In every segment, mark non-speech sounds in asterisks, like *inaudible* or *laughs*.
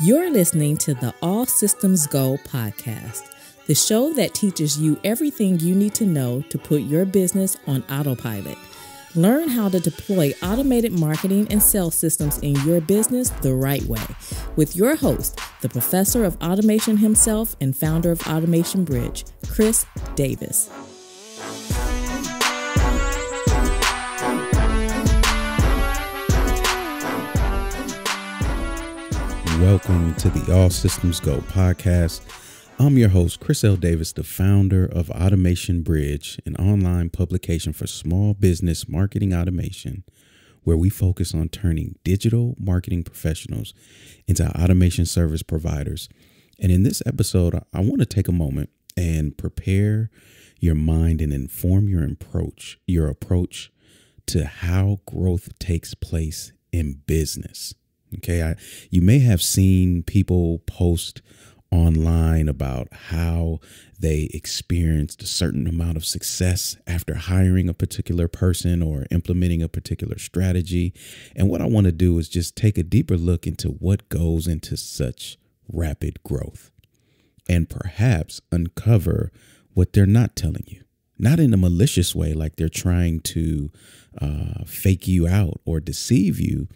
You're listening to the All Systems Go podcast, the show that teaches you everything you need to know to put your business on autopilot. Learn how to deploy automated marketing and sales systems in your business the right way with your host, the professor of automation himself and founder of Automation Bridge, Chris Davis. Welcome to the All Systems Go podcast. I'm your host, Chris L. Davis, the founder of Automation Bridge, an online publication for small business marketing automation, where we focus on turning digital marketing professionals into automation service providers. And in this episode, I want to take a moment and prepare your mind and inform your approach, your approach to how growth takes place in business. Okay, I, you may have seen people post online about how they experienced a certain amount of success after hiring a particular person or implementing a particular strategy. And what I want to do is just take a deeper look into what goes into such rapid growth and perhaps uncover what they're not telling you. Not in a malicious way, like they're trying to uh, fake you out or deceive you,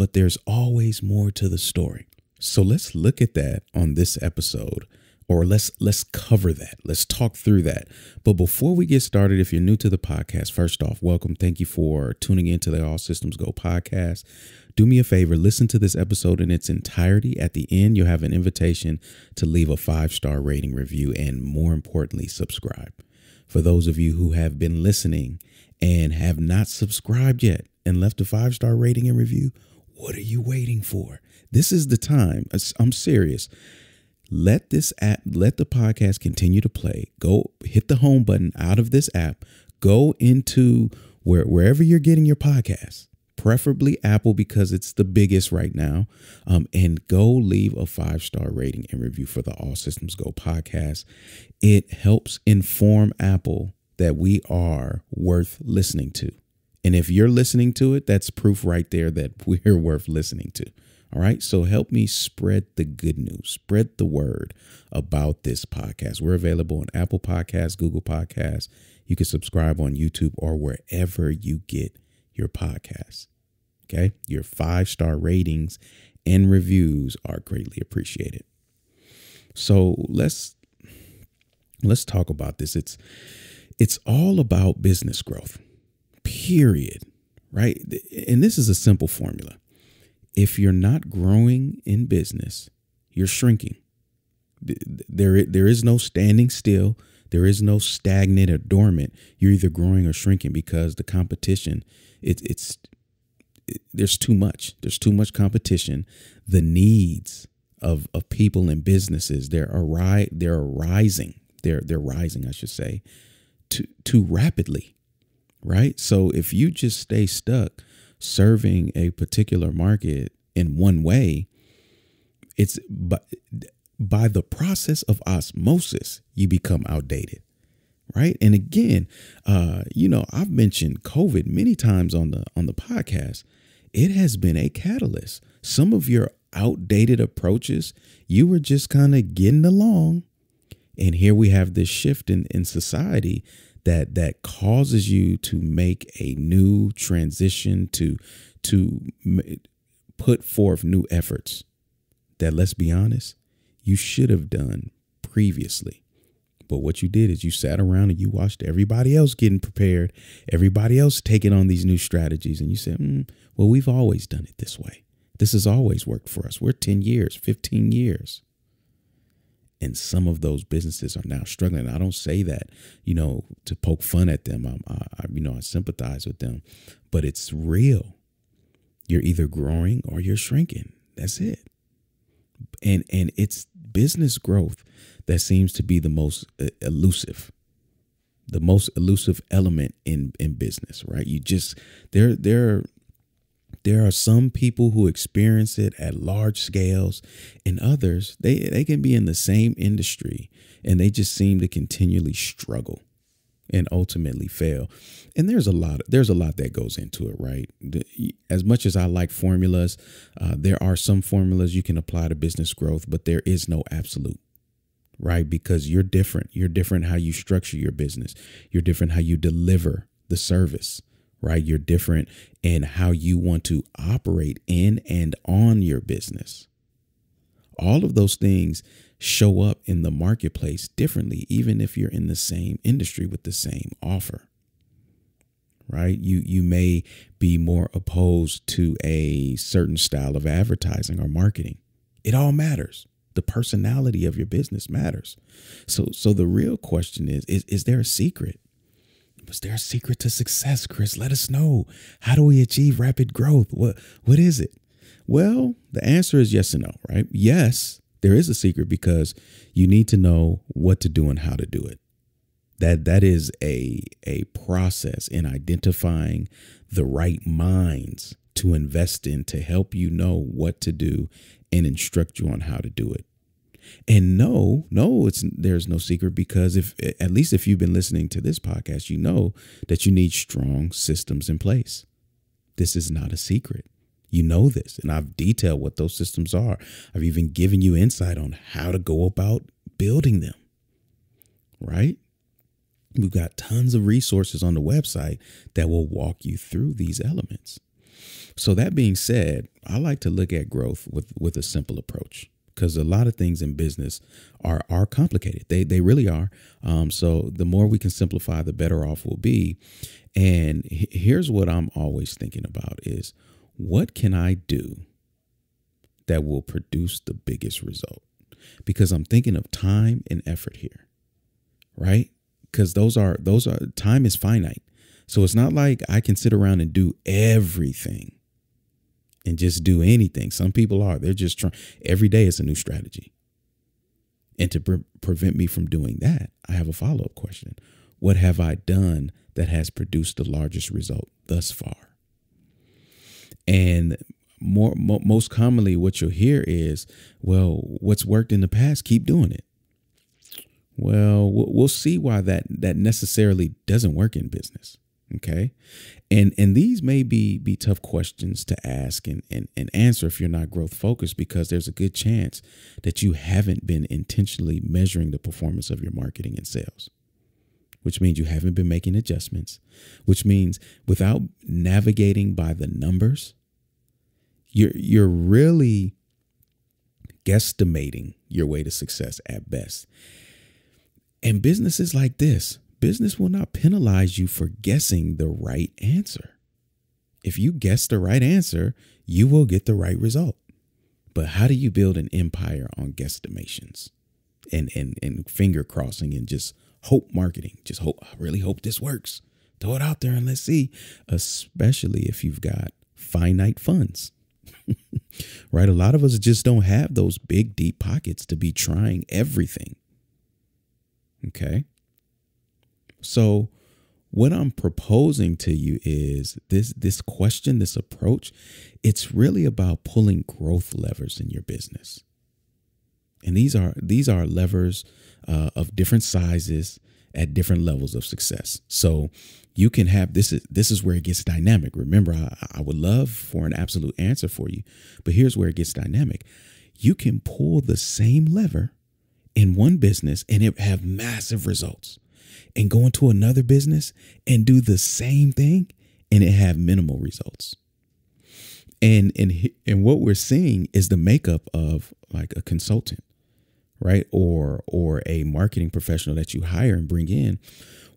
but there's always more to the story. So let's look at that on this episode or let's let's cover that. Let's talk through that. But before we get started, if you're new to the podcast, first off, welcome. Thank you for tuning into the All Systems Go podcast. Do me a favor, listen to this episode in its entirety. At the end, you'll have an invitation to leave a five-star rating review and more importantly, subscribe. For those of you who have been listening and have not subscribed yet and left a five-star rating and review, what are you waiting for? This is the time. I'm serious. Let this app, let the podcast continue to play. Go hit the home button out of this app. Go into where wherever you're getting your podcast, preferably Apple because it's the biggest right now. Um, and go leave a five star rating and review for the All Systems Go podcast. It helps inform Apple that we are worth listening to. And if you're listening to it, that's proof right there that *laughs* we're worth listening to. All right. So help me spread the good news, spread the word about this podcast. We're available on Apple Podcasts, Google Podcasts. You can subscribe on YouTube or wherever you get your podcasts. Okay. Your five star ratings and reviews are greatly appreciated. So let's let's talk about this. It's it's all about business growth. Period. Right? And this is a simple formula if you're not growing in business, you're shrinking. There, there is no standing still. There is no stagnant or dormant. You're either growing or shrinking because the competition, it, it's it, there's too much. There's too much competition. The needs of of people and businesses they're arise they're arising. They're they're rising, I should say, too too rapidly. Right. So if you just stay stuck serving a particular market in one way, it's by, by the process of osmosis, you become outdated. Right. And again, uh, you know, I've mentioned COVID many times on the on the podcast. It has been a catalyst. Some of your outdated approaches, you were just kind of getting along. And here we have this shift in, in society that that causes you to make a new transition to to put forth new efforts that let's be honest you should have done previously. But what you did is you sat around and you watched everybody else getting prepared everybody else taking on these new strategies and you said mm, well we've always done it this way. This has always worked for us. We're 10 years 15 years and some of those businesses are now struggling. I don't say that, you know, to poke fun at them. I, I, you know, I sympathize with them, but it's real. You're either growing or you're shrinking. That's it. And and it's business growth that seems to be the most uh, elusive, the most elusive element in in business. Right? You just there there there are some people who experience it at large scales and others they, they can be in the same industry and they just seem to continually struggle and ultimately fail. And there's a lot there's a lot that goes into it, right? As much as I like formulas, uh, there are some formulas you can apply to business growth, but there is no absolute. Right? Because you're different. You're different how you structure your business. You're different how you deliver the service right? You're different in how you want to operate in and on your business. All of those things show up in the marketplace differently, even if you're in the same industry with the same offer. Right? You you may be more opposed to a certain style of advertising or marketing. It all matters. The personality of your business matters. So so the real question is is is there a secret? Was there a secret to success, Chris? Let us know. How do we achieve rapid growth? What what is it? Well, the answer is yes and no, right? Yes, there is a secret because you need to know what to do and how to do it. That that is a a process in identifying the right minds to invest in to help you know what to do and instruct you on how to do it. And no, no, it's there's no secret because if at least if you've been listening to this podcast, you know that you need strong systems in place. This is not a secret. You know this, and I've detailed what those systems are. I've even given you insight on how to go about building them. Right? We've got tons of resources on the website that will walk you through these elements. So that being said, I like to look at growth with with a simple approach because a lot of things in business are are complicated. They they really are. Um, so the more we can simplify, the better off we'll be. And here's what I'm always thinking about is what can I do that will produce the biggest result? Because I'm thinking of time and effort here, right? Because those are those are time is finite. So it's not like I can sit around and do everything and just do anything. Some people are. They're just trying. Every day is a new strategy. And to pre- prevent me from doing that, I have a follow up question. What have I done that has produced the largest result thus far? And more, mo- most commonly, what you'll hear is, well, what's worked in the past, keep doing it. Well, we'll see why that that necessarily doesn't work in business. Okay. And and these may be be tough questions to ask and, and, and answer if you're not growth focused because there's a good chance that you haven't been intentionally measuring the performance of your marketing and sales. Which means you haven't been making adjustments, which means without navigating by the numbers, you're you're really guesstimating your way to success at best. And businesses like this, business will not penalize you for guessing the right answer. If you guess the right answer, you will get the right result. But how do you build an empire on guesstimations and, and, and finger crossing and just hope marketing? Just hope, I really hope this works. Throw it out there and let's see, especially if you've got finite funds. *laughs* right? A lot of us just don't have those big, deep pockets to be trying everything. Okay. So what I'm proposing to you is this this question, this approach, it's really about pulling growth levers in your business. And these are these are levers uh, of different sizes at different levels of success. So you can have this is this is where it gets dynamic. Remember, I, I would love for an absolute answer for you, but here's where it gets dynamic. You can pull the same lever in one business and it have massive results and go into another business and do the same thing and it have minimal results. And and and what we're seeing is the makeup of like a consultant, right? Or or a marketing professional that you hire and bring in.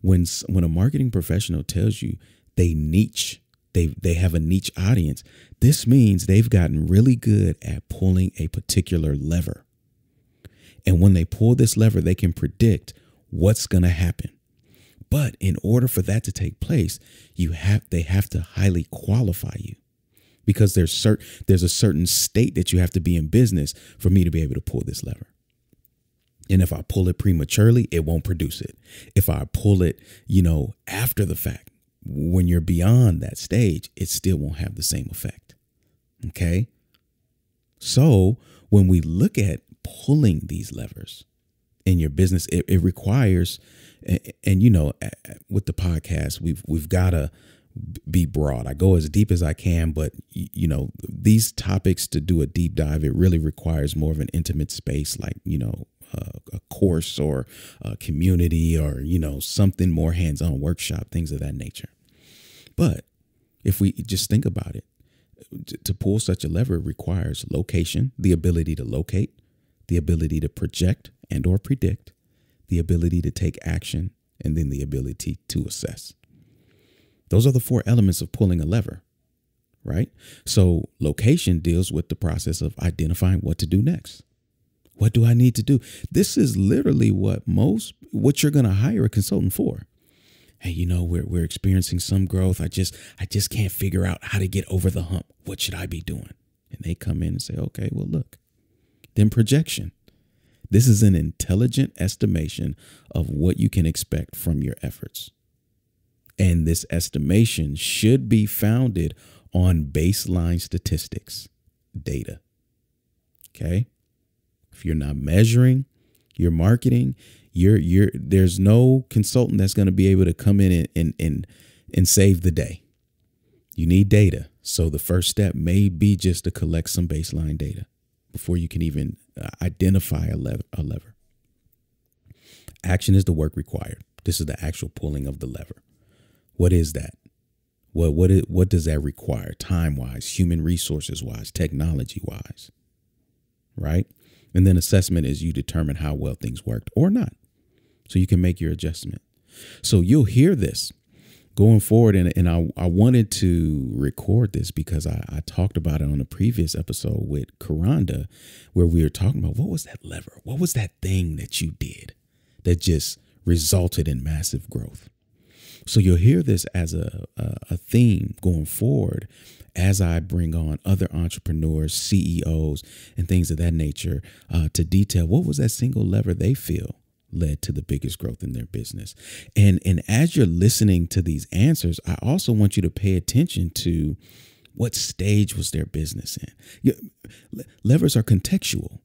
When when a marketing professional tells you they niche, they they have a niche audience, this means they've gotten really good at pulling a particular lever. And when they pull this lever, they can predict what's going to happen. But in order for that to take place, you have they have to highly qualify you because there's cert, there's a certain state that you have to be in business for me to be able to pull this lever. And if I pull it prematurely, it won't produce it. If I pull it, you know, after the fact, when you're beyond that stage, it still won't have the same effect. Okay? So, when we look at pulling these levers, in your business, it, it requires, and, and you know, with the podcast, we've we've got to be broad. I go as deep as I can, but you know, these topics to do a deep dive, it really requires more of an intimate space, like you know, a course or a community or you know something more hands-on workshop, things of that nature. But if we just think about it, to pull such a lever requires location, the ability to locate, the ability to project and or predict, the ability to take action, and then the ability to assess. Those are the four elements of pulling a lever, right? So, location deals with the process of identifying what to do next. What do I need to do? This is literally what most what you're going to hire a consultant for. Hey, you know, we're we're experiencing some growth. I just I just can't figure out how to get over the hump. What should I be doing? And they come in and say, "Okay, well, look." Then projection. This is an intelligent estimation of what you can expect from your efforts. And this estimation should be founded on baseline statistics, data. Okay? If you're not measuring your marketing, you're you're there's no consultant that's going to be able to come in and, and and and save the day. You need data. So the first step may be just to collect some baseline data before you can even Uh, identify a lever, a lever. Action is the work required. This is the actual pulling of the lever. What is that? What what it, what does that require time wise, human resources wise, technology wise? Right? And then assessment is you determine how well things worked or not. So you can make your adjustment. So you'll hear this going forward. And, and I, I wanted to record this because I, I talked about it on a previous episode with Karanda, where we were talking about what was that lever? What was that thing that you did that just resulted in massive growth? So you'll hear this as a, a, a theme going forward as I bring on other entrepreneurs, CEOs, and things of that nature uh, to detail what was that single lever they feel led to the biggest growth in their business. And and as you're listening to these answers, I also want you to pay attention to what stage was their business in. Levers are contextual,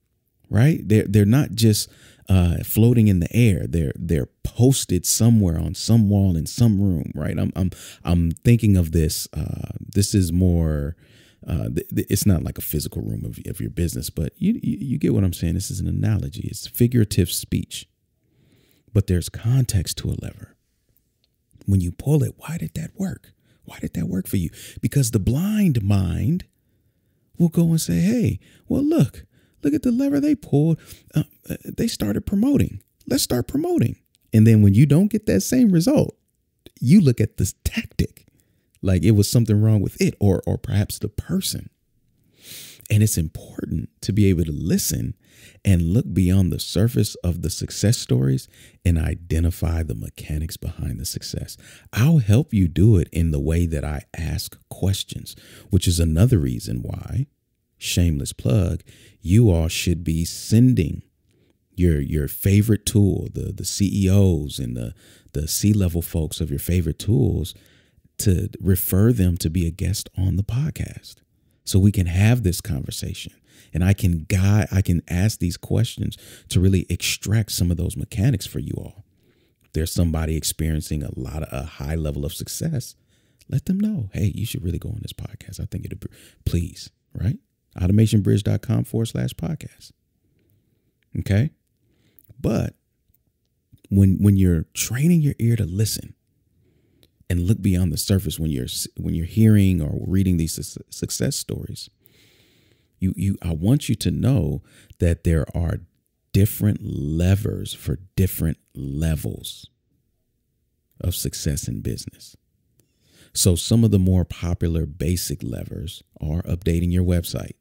right? They're they're not just uh, floating in the air. They're they're posted somewhere on some wall in some room, right? I'm I'm I'm thinking of this. Uh, this is more. Uh, it's not like a physical room of, of your business, but you, you you get what I'm saying. This is an analogy. It's figurative speech, but there's context to a lever. When you pull it, why did that work? Why did that work for you? Because the blind mind will go and say, "Hey, well, look, Look at the lever they pulled. Uh, uh, they started promoting. Let's start promoting. And then when you don't get that same result, you look at this tactic like it was something wrong with it or or perhaps the person. And it's important to be able to listen and look beyond the surface of the success stories and identify the mechanics behind the success. I'll help you do it in the way that I ask questions, which is another reason why shameless plug, you all should be sending your your favorite tool, the the CEOs and the the C-level folks of your favorite tools to refer them to be a guest on the podcast. So we can have this conversation and I can guide I can ask these questions to really extract some of those mechanics for you all. If there's somebody experiencing a lot of a high level of success, let them know, hey, you should really go on this podcast. I think it'd be please, right? automationbridge.com forward slash podcast. Okay. But when when you're training your ear to listen and look beyond the surface when you're when you're hearing or reading these success stories, you you I want you to know that there are different levers for different levels of success in business. So some of the more popular basic levers are updating your website,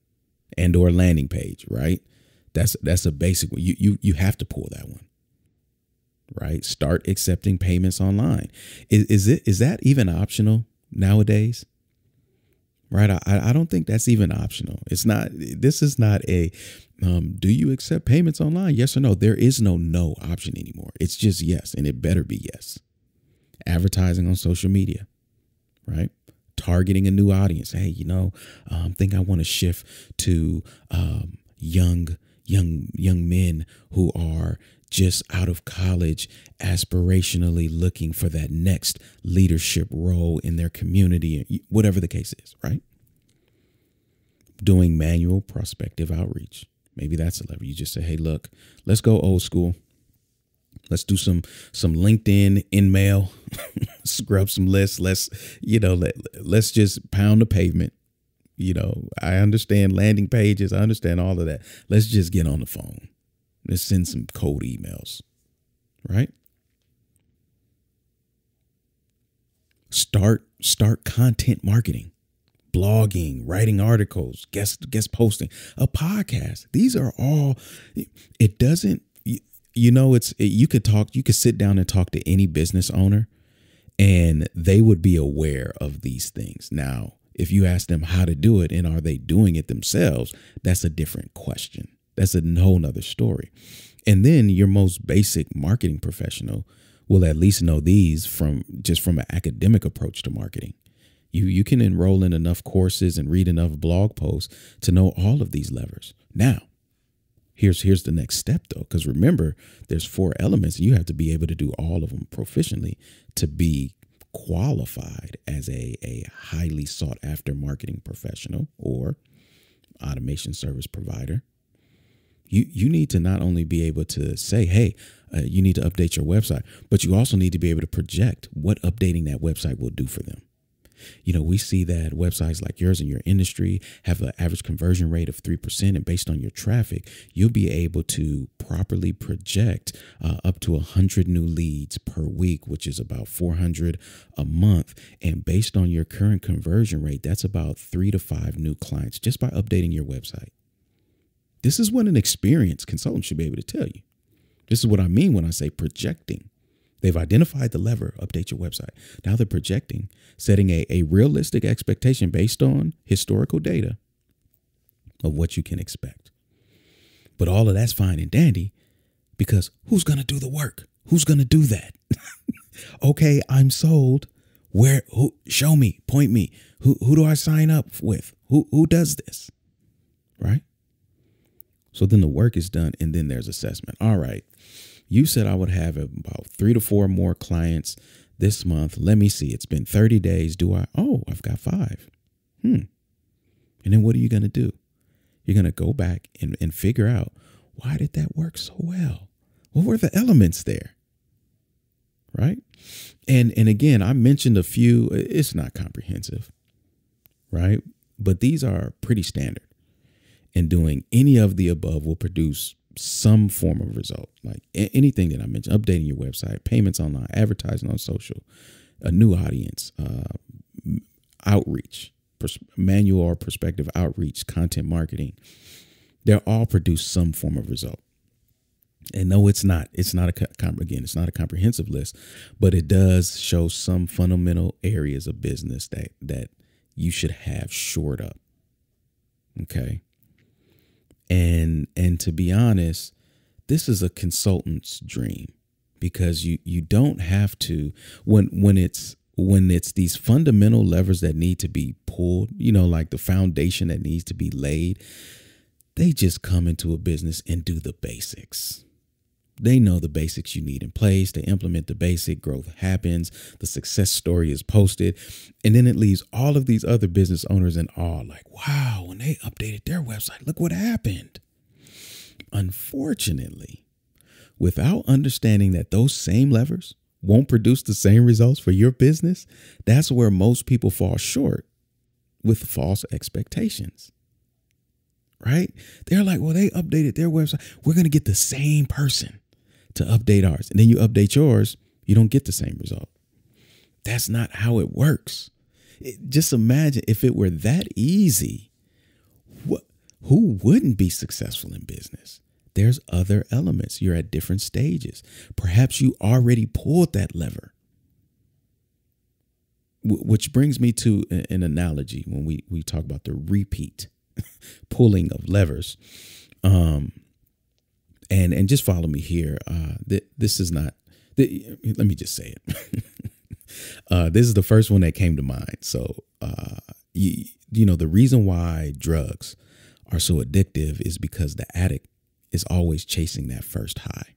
and or landing page, right? That's that's a basic one. You you you have to pull that one. Right? Start accepting payments online. Is is it is that even optional nowadays? Right? I I don't think that's even optional. It's not this is not a um, do you accept payments online? Yes or no? There is no no option anymore. It's just yes, and it better be yes. Advertising on social media, right? targeting a new audience. Hey, you know, um, think I want to shift to um, young young young men who are just out of college aspirationally looking for that next leadership role in their community whatever the case is right? Doing manual prospective outreach. Maybe that's a lever you just say hey look let's go old school. Let's do some some linkedin InMail *laughs* scrub some lists. Let's you know let, let's just pound the pavement. You know i understand landing pages. I understand all of that. Let's just get on the phone let's send some cold emails right? Start start content marketing blogging writing articles guest guest posting a podcast. These are all it doesn't you know it's you could talk you could sit down and talk to any business owner and they would be aware of these things. Now if you ask them how to do it and are they doing it themselves that's a different question that's a whole nother story. And then your most basic marketing professional will at least know these from just from an academic approach to marketing. You you can enroll in enough courses and read enough blog posts to know all of these levers. Now here's here's the next step though because remember there's four elements and you have to be able to do all of them proficiently to be qualified as a, a highly sought after marketing professional or automation service provider you you need to not only be able to say hey uh, you need to update your website but you also need to be able to project what updating that website will do for them you know, we see that websites like yours in your industry have an average conversion rate of 3%. And based on your traffic, you'll be able to properly project uh, up to 100 new leads per week, which is about 400 a month. And based on your current conversion rate, that's about three to five new clients just by updating your website. This is what an experienced consultant should be able to tell you. This is what I mean when I say projecting. They've identified the lever, update your website. Now they're projecting, setting a, a realistic expectation based on historical data of what you can expect. But all of that's fine and dandy because who's going to do the work? Who's going to do that? *laughs* okay, I'm sold. Where who show me, point me. Who who do I sign up with? Who who does this? Right? So then the work is done and then there's assessment. All right. You said I would have about three to four more clients this month. Let me see. It's been 30 days. Do I? Oh, I've got five. Hmm. And then what are you going to do? You're going to go back and, and figure out why did that work so well? What were the elements there? Right? And and again, I mentioned a few, it's not comprehensive, right? But these are pretty standard. And doing any of the above will produce some form of result, like anything that I mentioned, updating your website, payments online, advertising on social, a new audience, uh, outreach, manual or prospective outreach, content marketing. They're all produce some form of result. And no, it's not. It's not a again. It's not a comprehensive list, but it does show some fundamental areas of business that that you should have shored up. Okay and and to be honest this is a consultant's dream because you you don't have to when when it's when it's these fundamental levers that need to be pulled you know like the foundation that needs to be laid they just come into a business and do the basics they know the basics you need in place. They implement the basic, growth happens, the success story is posted, and then it leaves all of these other business owners in awe like, wow, when they updated their website, look what happened. Unfortunately, without understanding that those same levers won't produce the same results for your business, that's where most people fall short with false expectations right? They're like, well, they updated their website. We're going to get the same person to update ours. And then you update yours, you don't get the same result. That's not how it works. It, just imagine if it were that easy, what, who wouldn't be successful in business? There's other elements. You're at different stages. Perhaps you already pulled that lever. which brings me to an analogy when we, we talk about the repeat *laughs* pulling of levers. Um, and and just follow me here. Uh, th- this is not. Th- let me just say it. *laughs* uh, this is the first one that came to mind. So, uh, you, you know, the reason why drugs are so addictive is because the addict is always chasing that first high.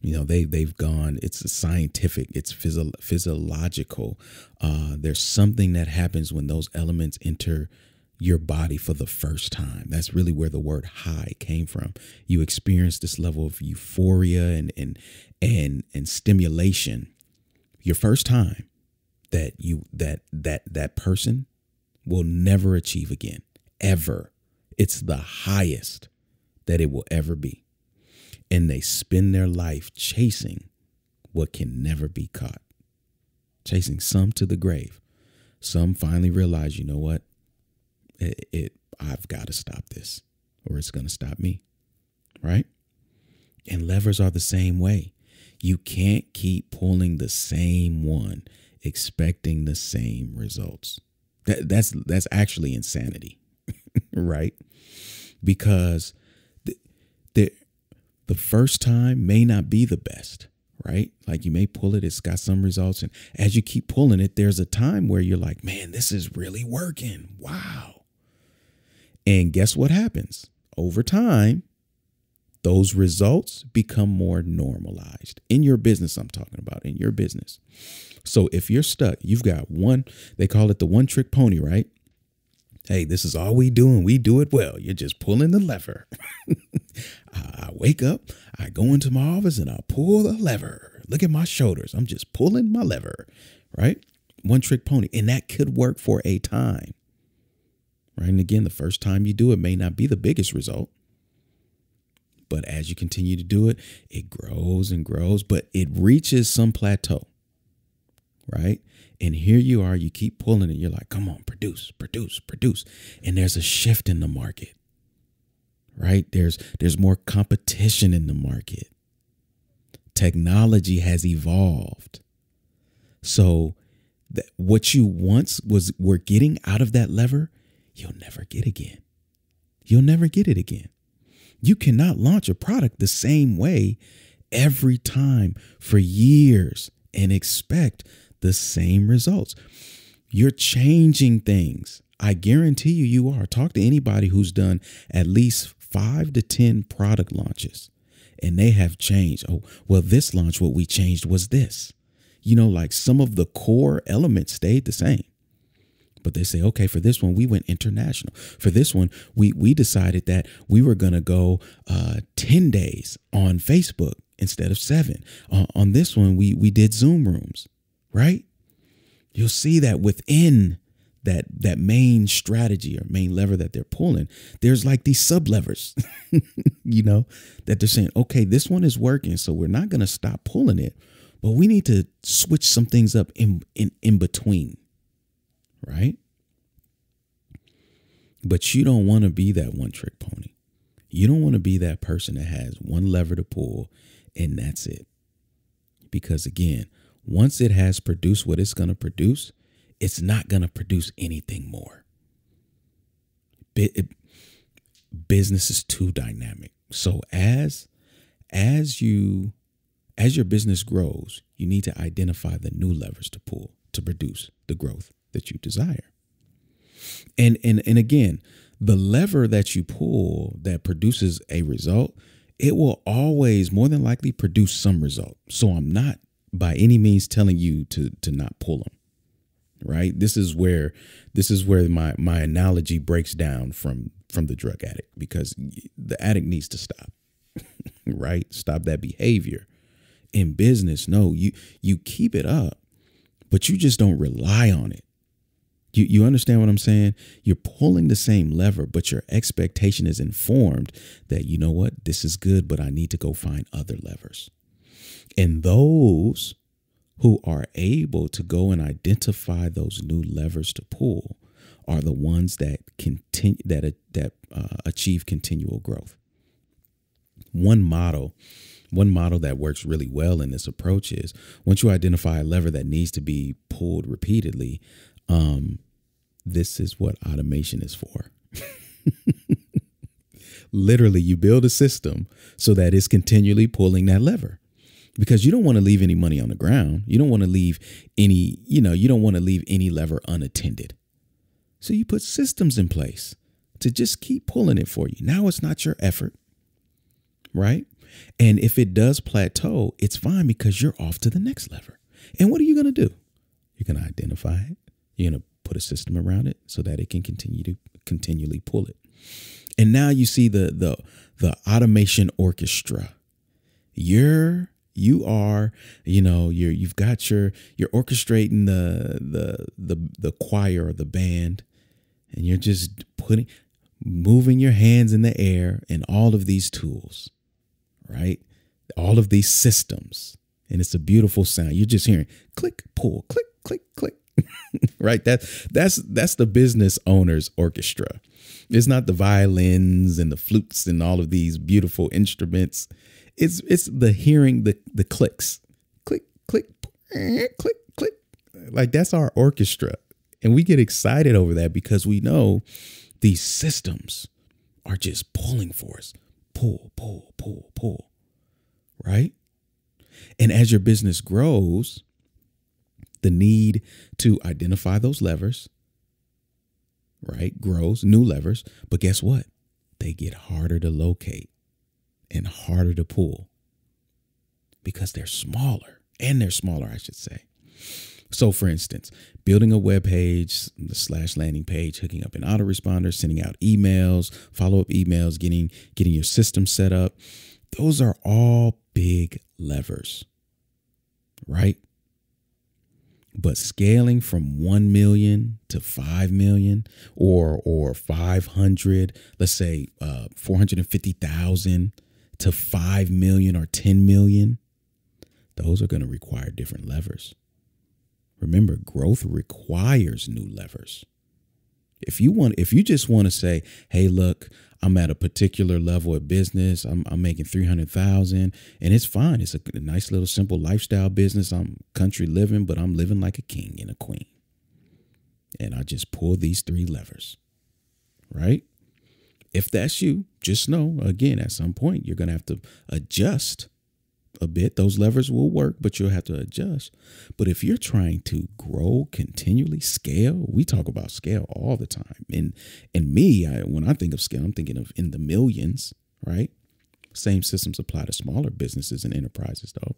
You know, they they've gone. It's scientific. It's physio- physiological. Uh, there's something that happens when those elements enter your body for the first time. That's really where the word high came from. You experience this level of euphoria and and and and stimulation your first time that you that that that person will never achieve again ever. It's the highest that it will ever be. And they spend their life chasing what can never be caught. Chasing some to the grave. Some finally realize, you know what? It, it I've got to stop this or it's going to stop me. Right? And levers are the same way. You can't keep pulling the same one expecting the same results. That, that's that's actually insanity, *laughs* right? Because the, the the first time may not be the best, right? Like you may pull it, it's got some results, and as you keep pulling it, there's a time where you're like, man, this is really working. Wow. And guess what happens? Over time, those results become more normalized in your business. I'm talking about in your business. So if you're stuck, you've got one, they call it the one trick pony, right? Hey, this is all we do and we do it well. You're just pulling the lever. *laughs* I wake up, I go into my office and I pull the lever. Look at my shoulders. I'm just pulling my lever, right? One trick pony. And that could work for a time right? And again, the first time you do it may not be the biggest result. But as you continue to do it, it grows and grows, but it reaches some plateau, right? And here you are, you keep pulling it. You're like, come on, produce, produce, produce. And there's a shift in the market, right? There's there's more competition in the market. Technology has evolved. So that what you once was were getting out of that lever you'll never get again. You'll never get it again. You cannot launch a product the same way every time for years and expect the same results. You're changing things. I guarantee you, you are. Talk to anybody who's done at least five to 10 product launches and they have changed. Oh, well, this launch, what we changed was this. You know, like some of the core elements stayed the same but they say, okay, for this one, we went international. For this one, we we decided that we were gonna go uh, ten days on Facebook instead of seven. Uh, on this one, we we did Zoom rooms, right? You'll see that within that that main strategy or main lever that they're pulling, there's like these sub levers, *laughs* you know, that they're saying, okay, this one is working, so we're not gonna stop pulling it, but we need to switch some things up in in in between right? But you don't want to be that one trick pony. You don't want to be that person that has one lever to pull and that's it. Because again, once it has produced what it's going to produce, it's not going to produce anything more. business is too dynamic. So as as you as your business grows, you need to identify the new levers to pull to produce the growth that you desire. And and and again, the lever that you pull that produces a result, it will always more than likely produce some result. So I'm not by any means telling you to to not pull them. Right? This is where this is where my my analogy breaks down from from the drug addict because the addict needs to stop. *laughs* right? Stop that behavior. In business, no, you you keep it up, but you just don't rely on it. You, you understand what I'm saying? You're pulling the same lever, but your expectation is informed that, you know what, this is good, but I need to go find other levers. And those who are able to go and identify those new levers to pull are the ones that continue that that uh, achieve continual growth. One model, one model that works really well in this approach is once you identify a lever that needs to be pulled repeatedly, um, this is what automation is for. *laughs* Literally, you build a system so that it's continually pulling that lever because you don't want to leave any money on the ground. You don't want to leave any, you know, you don't want to leave any lever unattended. So you put systems in place to just keep pulling it for you. Now it's not your effort, right? And if it does plateau, it's fine because you're off to the next lever. And what are you going to do? You're going to identify it. You're going to put a system around it so that it can continue to continually pull it. And now you see the the the automation orchestra. You're you are you know you're you've got your you're orchestrating the the the the choir or the band and you're just putting moving your hands in the air and all of these tools right all of these systems and it's a beautiful sound you're just hearing click pull click click click *laughs* right that that's that's the business owner's orchestra. It's not the violins and the flutes and all of these beautiful instruments. It's it's the hearing the the clicks. Click click click click. Like that's our orchestra. And we get excited over that because we know these systems are just pulling for us. Pull pull pull pull. Right? And as your business grows the need to identify those levers, right, grows, new levers. But guess what? They get harder to locate and harder to pull because they're smaller and they're smaller, I should say. So, for instance, building a web page, the slash landing page, hooking up an autoresponder, sending out emails, follow up emails, getting getting your system set up. Those are all big levers, right? But scaling from 1 million to 5 million or or 500 let's say uh, 450,000 to 5 million or 10 million those are going to require different levers. Remember growth requires new levers if you want if you just want to say hey look I'm at a particular level of business. I'm, I'm making 300,000 and it's fine. It's a, a nice little simple lifestyle business. I'm country living, but I'm living like a king and a queen. And I just pull these three levers, right? If that's you, just know again, at some point, you're going to have to adjust a bit. Those levers will work, but you'll have to adjust. But if you're trying to grow continually, scale, we talk about scale all the time. And and me, I, when I think of scale, I'm thinking of in the millions, right? Same systems apply to smaller businesses and enterprises, though.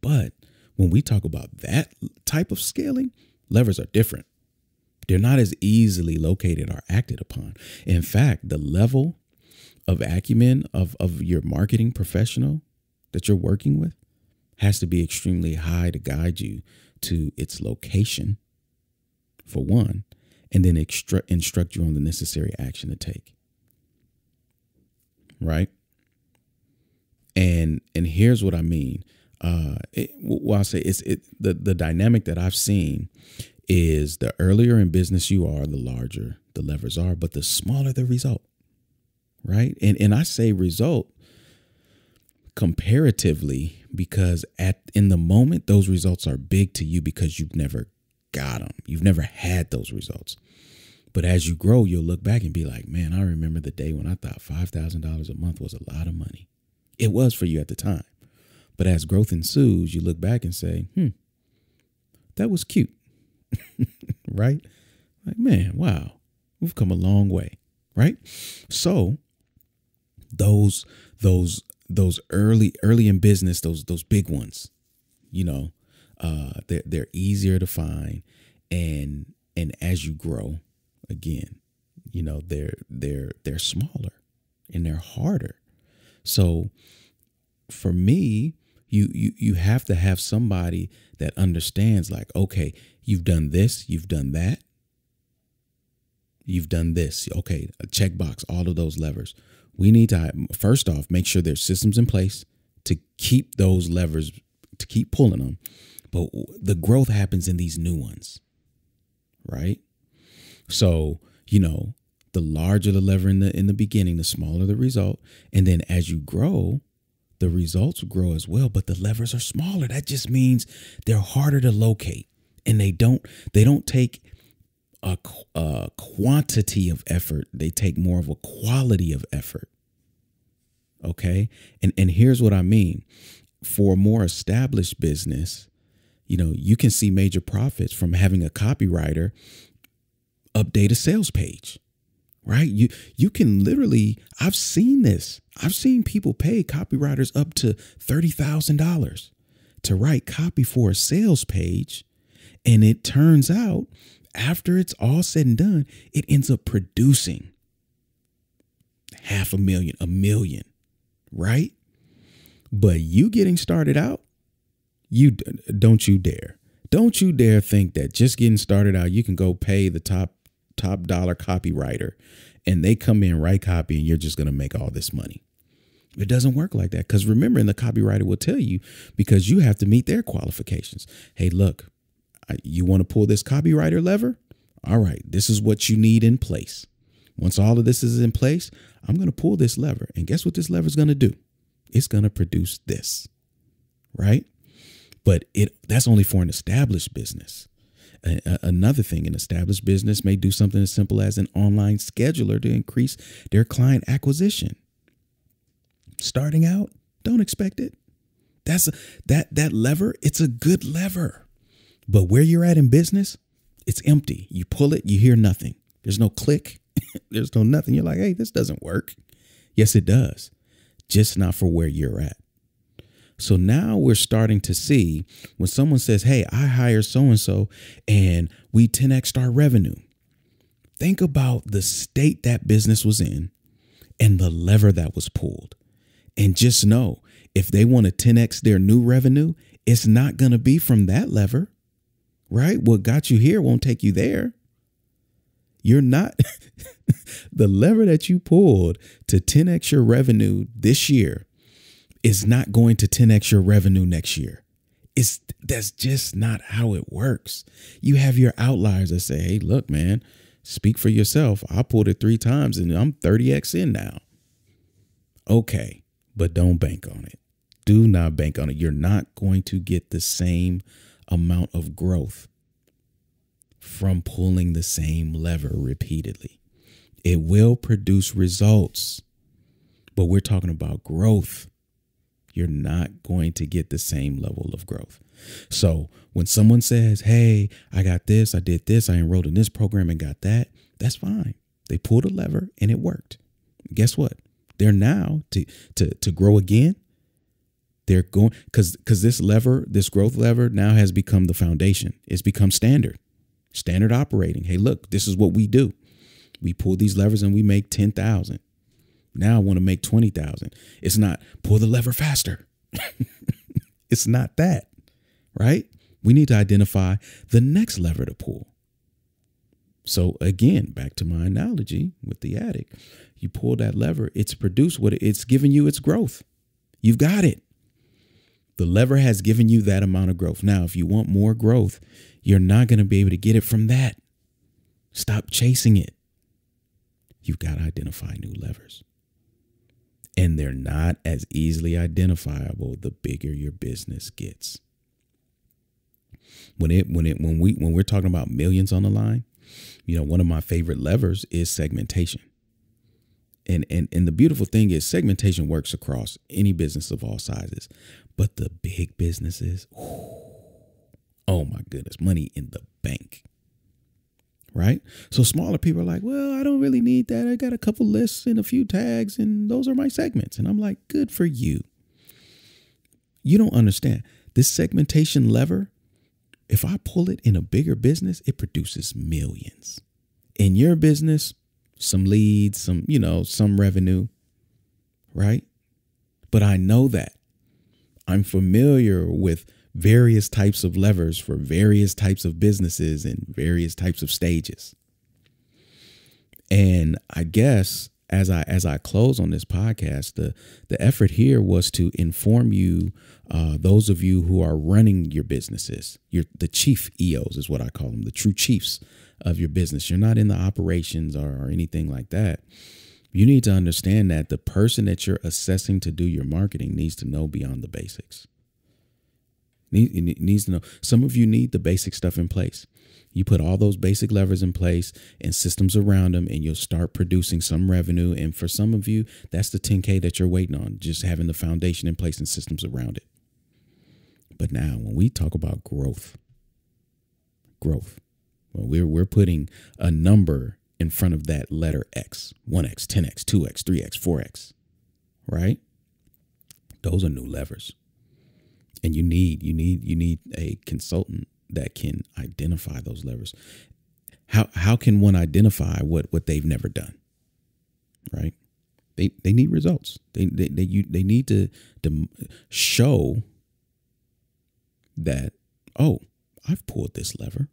But when we talk about that type of scaling, levers are different. They're not as easily located or acted upon. In fact, the level of acumen of, of your marketing professional that you're working with has to be extremely high to guide you to its location, for one, and then instruct you on the necessary action to take. Right? And and here's what I mean. Uh, it, well, I say it's it the the dynamic that I've seen is the earlier in business you are, the larger the levers are, but the smaller the result right? And and I say result comparatively because at in the moment those results are big to you because you've never got them. You've never had those results. But as you grow, you'll look back and be like, "Man, I remember the day when I thought $5,000 a month was a lot of money." It was for you at the time. But as growth ensues, you look back and say, "Hmm. That was cute." *laughs* right? Like, "Man, wow. We've come a long way." Right? So, those those those early early in business those those big ones you know uh they're, they're easier to find. And and as you grow again you know they're they're they're smaller and they're harder. So for me you you you have to have somebody that understands like okay you've done this you've done that you've done this. Okay a checkbox all of those levers we need to first off make sure there's systems in place to keep those levers to keep pulling them. But the growth happens in these new ones right? So you know the larger the lever in the in the beginning the smaller the result. And then as you grow the results grow as well but the levers are smaller. That just means they're harder to locate and they don't they don't take a, a quantity of effort they take more of a quality of effort okay and and here's what i mean for a more established business you know you can see major profits from having a copywriter update a sales page right? You you can literally I've seen this. I've seen people pay copywriters up to $30,000 to write copy for a sales page and it turns out after it's all said and done, it ends up producing half a million, a million, right? But you getting started out, you don't you dare. Don't you dare think that just getting started out, you can go pay the top top dollar copywriter and they come in write copy and you're just going to make all this money. It doesn't work like that because remember, and the copywriter will tell you because you have to meet their qualifications. Hey, look, you want to pull this copywriter lever? All right, this is what you need in place. Once all of this is in place, I'm going to pull this lever. And guess what this lever is going to do? It's going to produce this, right? But it that's only for an established business. another thing, an established business may do something as simple as an online scheduler to increase their client acquisition. Starting out, don't expect it. That's a, that that lever. It's a good lever, but where you're at in business, it's empty. You pull it, you hear nothing. There's no click. *laughs* There's no nothing. You're like, hey, this doesn't work. Yes, it does, just not for where you're at. So now we're starting to see when someone says, Hey, I hire so and so and we 10x our revenue. Think about the state that business was in and the lever that was pulled. And just know if they want to 10x their new revenue, it's not going to be from that lever, right? What got you here won't take you there. You're not *laughs* the lever that you pulled to 10x your revenue this year is not going to 10x your revenue next year. It's that's just not how it works. You have your outliers that say, "Hey, look, man, speak for yourself. I pulled it 3 times and I'm 30x in now." Okay, but don't bank on it. Do not bank on it. You're not going to get the same amount of growth from pulling the same lever repeatedly. It will produce results, but we're talking about growth you're not going to get the same level of growth. So when someone says, Hey, I got this, I did this, I enrolled in this program and got that, that's fine. They pulled a lever and it worked. Guess what? They're now to to to grow again. They're going because because this lever, this growth lever now has become the foundation. It's become standard, standard operating. Hey, look, this is what we do. We pull these levers and we make 10,000. Now I want to make 20,000. It's not pull the lever faster. *laughs* it's not that, right? We need to identify the next lever to pull. So again, back to my analogy with the attic. You pull that lever, it's produced what it's giving you its growth. You've got it. The lever has given you that amount of growth. Now, if you want more growth, you're not going to be able to get it from that. Stop chasing it. You've got to identify new levers and they're not as easily identifiable the bigger your business gets. When it when it when we when we're talking about millions on the line, you know, one of my favorite levers is segmentation. And and and the beautiful thing is segmentation works across any business of all sizes. But the big businesses, oh my goodness, money in the bank right? So smaller people are like, well, I don't really need that. I got a couple lists and a few tags, and those are my segments. And I'm like, good for you. You don't understand. This segmentation lever, if I pull it in a bigger business, it produces millions. In your business, some leads, some, you know, some revenue, right? But I know that. I'm familiar with various types of levers for various types of businesses and various types of stages. And I guess as I as I close on this podcast, the the effort here was to inform you, uh, those of you who are running your businesses, you're the chief EOs is what I call them, the true chiefs of your business. You're not in the operations or, or anything like that. You need to understand that the person that you're assessing to do your marketing needs to know beyond the basics. Need, needs to know. Some of you need the basic stuff in place. You put all those basic levers in place and systems around them, and you'll start producing some revenue. And for some of you, that's the 10K that you're waiting on, just having the foundation in place and systems around it. But now, when we talk about growth, growth, well, we're we're putting a number in front of that letter X 1X, 10X, 2X, 3X, 4X, right? Those are new levers. And you need you need you need a consultant that can identify those levers. How how can one identify what what they've never done? Right? They they need results. They they they, you, they need to, to show that oh, I've pulled this lever.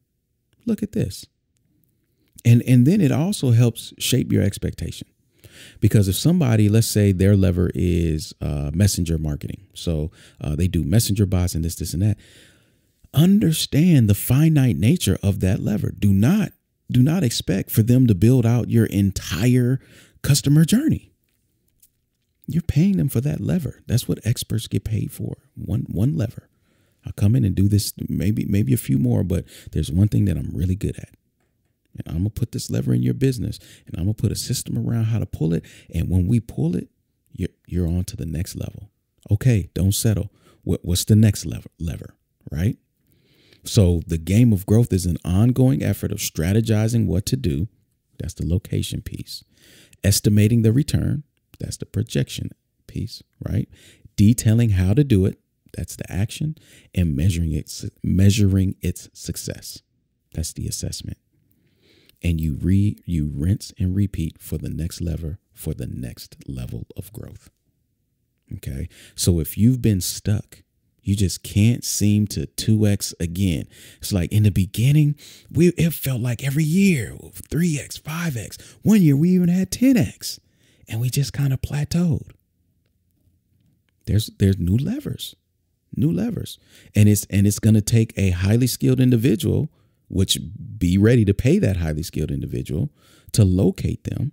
Look at this. And and then it also helps shape your expectation. Because if somebody, let's say their lever is uh, messenger marketing, so uh, they do messenger bots and this, this, and that. Understand the finite nature of that lever. Do not do not expect for them to build out your entire customer journey. You're paying them for that lever. That's what experts get paid for. One one lever. I'll come in and do this, maybe maybe a few more, but there's one thing that I'm really good at. And I'm gonna put this lever in your business, and I'm gonna put a system around how to pull it. And when we pull it, you're you're on to the next level. Okay, don't settle. What, what's the next lever? Lever, right? So the game of growth is an ongoing effort of strategizing what to do. That's the location piece. Estimating the return. That's the projection piece, right? Detailing how to do it. That's the action. And measuring its measuring its success. That's the assessment. And you re you rinse and repeat for the next lever for the next level of growth. Okay. So if you've been stuck you just can't seem to 2x again. It's like in the beginning, we it felt like every year 3x, 5x. One year we even had 10x and we just kind of plateaued. There's there's new levers. New levers. And it's and it's going to take a highly skilled individual which be ready to pay that highly skilled individual to locate them,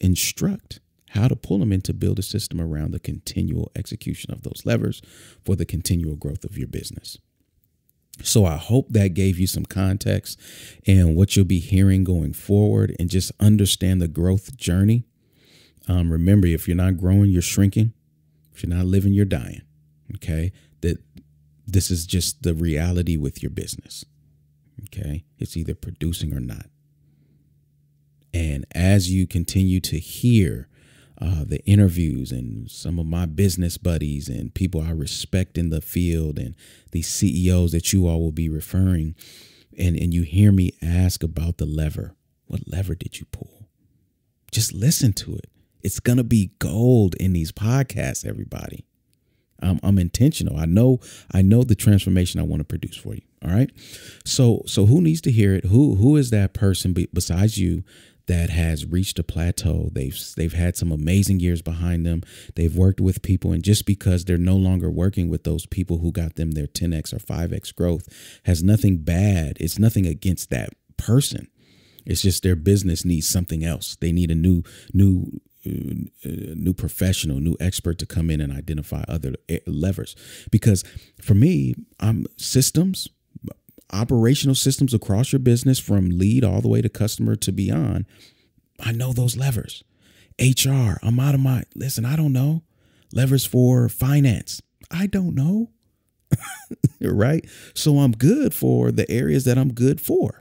instruct how to pull them in to build a system around the continual execution of those levers for the continual growth of your business. So I hope that gave you some context and what you'll be hearing going forward and just understand the growth journey. Um, remember, if you're not growing, you're shrinking. If you're not living, you're dying. Okay. That this is just the reality with your business. Okay. It's either producing or not. And as you continue to hear uh, the interviews and some of my business buddies and people I respect in the field and these CEOs that you all will be referring, and, and you hear me ask about the lever. What lever did you pull? Just listen to it. It's going to be gold in these podcasts, everybody. I'm, I'm intentional. I know I know the transformation I want to produce for you. All right. So so who needs to hear it? Who who is that person besides you that has reached a plateau. They've they've had some amazing years behind them. They've worked with people and just because they're no longer working with those people who got them their 10x or 5x growth has nothing bad. It's nothing against that person. It's just their business needs something else. They need a new new new professional, new expert to come in and identify other levers. Because for me, I'm systems, operational systems across your business from lead all the way to customer to beyond, I know those levers. HR, I'm out of my, listen, I don't know. Levers for finance, I don't know. *laughs* right? So I'm good for the areas that I'm good for.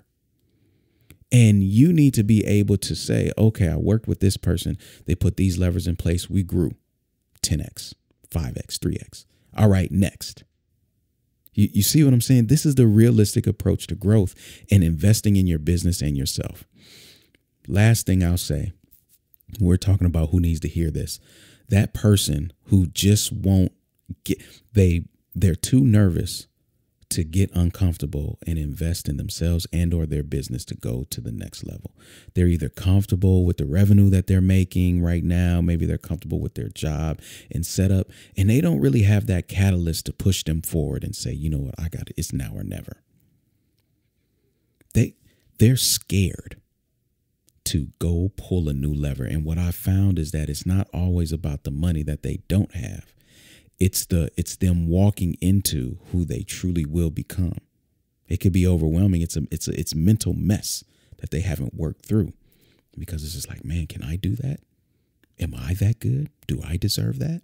And you need to be able to say, okay, I worked with this person. They put these levers in place. We grew 10x, 5x, 3x. All right, next. You, you see what I'm saying? This is the realistic approach to growth and investing in your business and yourself. Last thing I'll say we're talking about who needs to hear this. That person who just won't get, they, they're too nervous to get uncomfortable and invest in themselves and or their business to go to the next level. They're either comfortable with the revenue that they're making right now, maybe they're comfortable with their job and setup, and they don't really have that catalyst to push them forward and say, "You know what? I got it. It's now or never." They they're scared to go pull a new lever. And what I found is that it's not always about the money that they don't have it's the it's them walking into who they truly will become. It could be overwhelming. It's a it's a it's mental mess that they haven't worked through because it's just like man can i do that? Am i that good? Do i deserve that?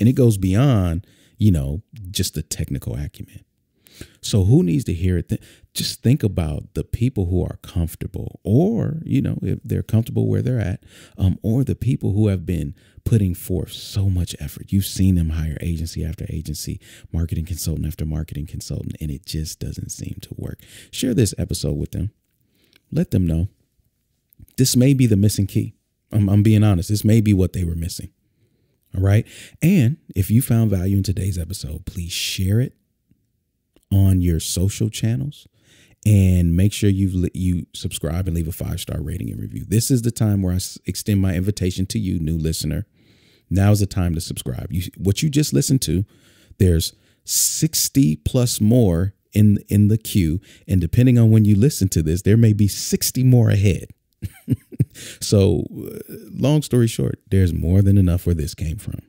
And it goes beyond you know just the technical acumen So who needs to hear it? Just think about the people who are comfortable, or you know, if they're comfortable where they're at, um, or the people who have been putting forth so much effort. You've seen them hire agency after agency, marketing consultant after marketing consultant, and it just doesn't seem to work. Share this episode with them. Let them know this may be the missing key. I'm, I'm being honest. This may be what they were missing. All right. And if you found value in today's episode, please share it on your social channels and make sure you you subscribe and leave a five star rating and review. This is the time where I extend my invitation to you, new listener. Now is the time to subscribe. You, what you just listened to, there's 60 plus more in in the queue, and depending on when you listen to this, there may be 60 more ahead. *laughs* so, uh, long story short, there's more than enough where this came from.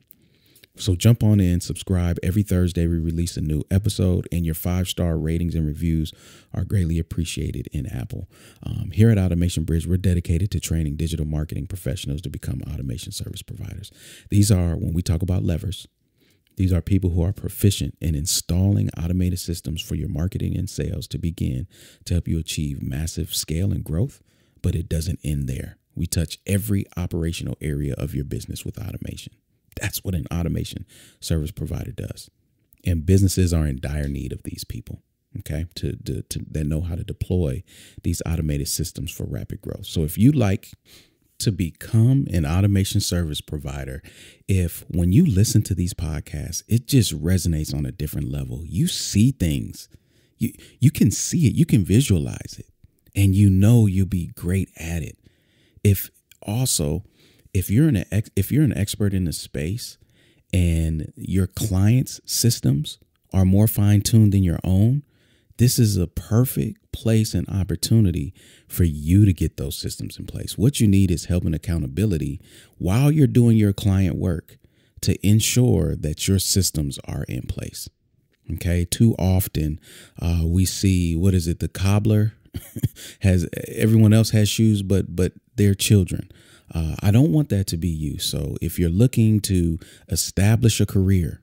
So jump on in, subscribe. Every Thursday, we release a new episode, and your five star ratings and reviews are greatly appreciated in Apple. Um, here at Automation Bridge, we're dedicated to training digital marketing professionals to become automation service providers. These are, when we talk about levers, these are people who are proficient in installing automated systems for your marketing and sales to begin to help you achieve massive scale and growth, but it doesn't end there. We touch every operational area of your business with automation. That's what an automation service provider does. And businesses are in dire need of these people, okay, to, to, to that know how to deploy these automated systems for rapid growth. So if you like to become an automation service provider, if when you listen to these podcasts, it just resonates on a different level. You see things. You you can see it, you can visualize it, and you know you'll be great at it. If also if you're an ex, if you're an expert in the space and your clients' systems are more fine tuned than your own, this is a perfect place and opportunity for you to get those systems in place. What you need is help and accountability while you're doing your client work to ensure that your systems are in place. Okay, too often uh, we see what is it? The cobbler *laughs* has everyone else has shoes, but but their children. Uh, I don't want that to be you. So if you're looking to establish a career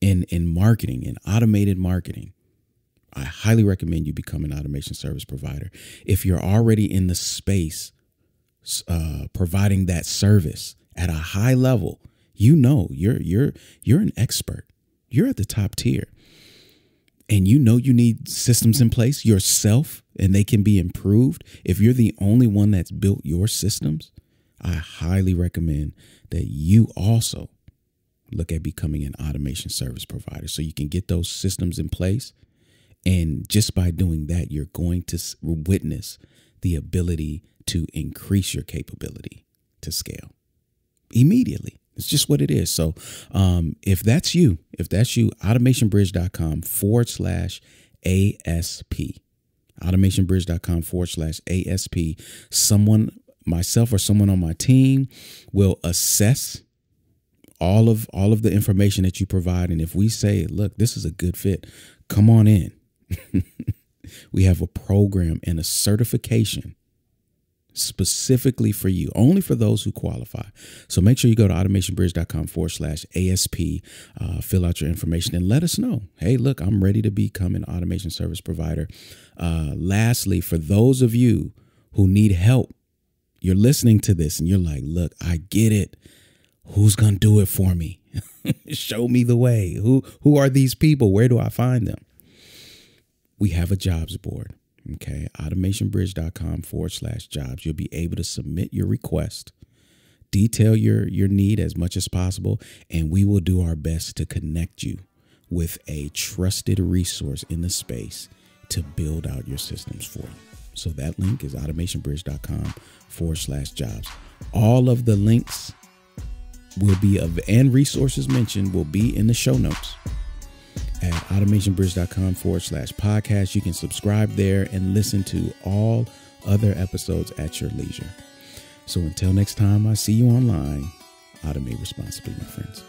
in in marketing, in automated marketing, I highly recommend you become an automation service provider. If you're already in the space uh, providing that service at a high level, you know you're you're you're an expert. You're at the top tier. And you know you need systems in place yourself and they can be improved. If you're the only one that's built your systems, I highly recommend that you also look at becoming an automation service provider so you can get those systems in place. And just by doing that, you're going to witness the ability to increase your capability to scale immediately. It's just what it is. So, um, if that's you, if that's you, automationbridge.com forward slash ASP, automationbridge.com forward slash ASP, someone myself or someone on my team will assess all of all of the information that you provide and if we say look this is a good fit come on in *laughs* we have a program and a certification specifically for you, only for those who qualify. So make sure you go to automationbridge.com forward slash ASP, uh, fill out your information, and let us know. Hey, look, I'm ready to become an automation service provider. Uh, lastly, for those of you who need help you're listening to this and you're like, look, I get it. Who's going to do it for me? *laughs* Show me the way. Who who are these people? Where do I find them? We have a jobs board. Okay. Automationbridge.com forward slash jobs. You'll be able to submit your request, detail your your need as much as possible, and we will do our best to connect you with a trusted resource in the space to build out your systems for you. So that link is automationbridge.com forward slash jobs. All of the links will be of and resources mentioned will be in the show notes at automationbridge.com forward slash podcast. You can subscribe there and listen to all other episodes at your leisure. So until next time, I see you online. Automate responsibly, my friends.